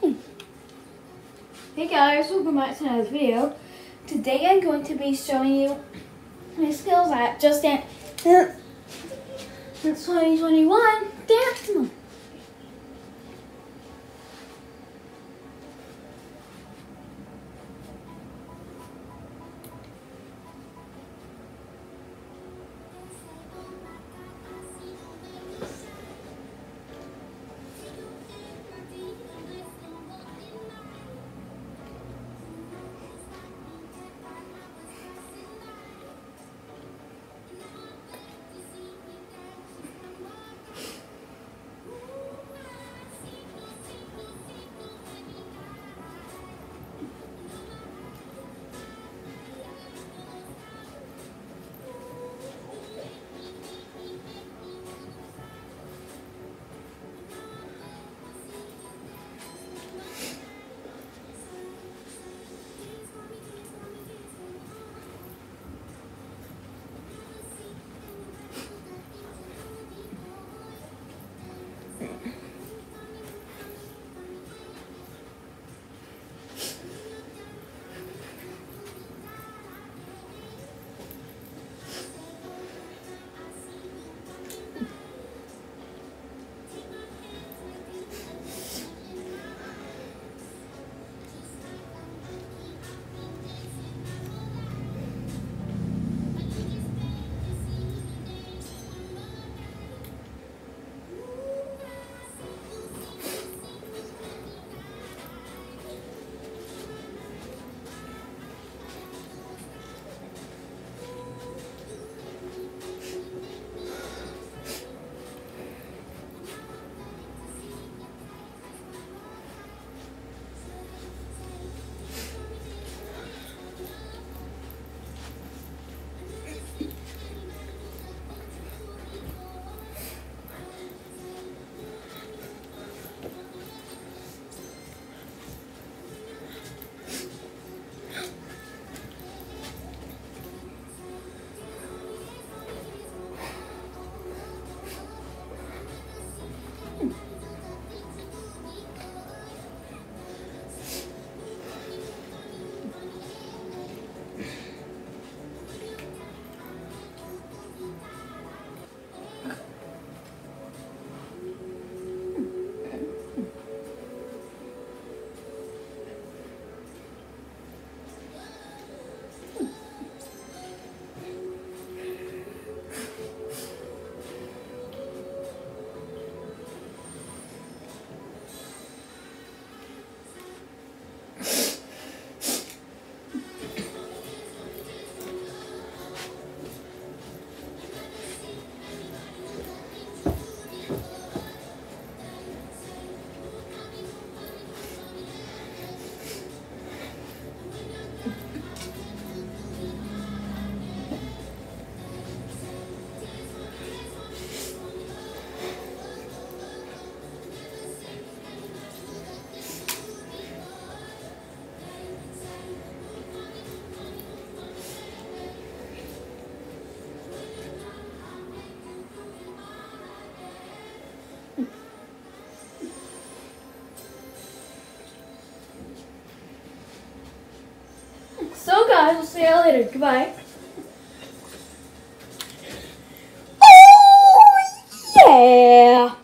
Hey guys, welcome back to another video. Today I'm going to be showing you my skills at Just Dance 2021 Dance Monkey. So guys, we'll see y'all later. Goodbye. Oh yeah!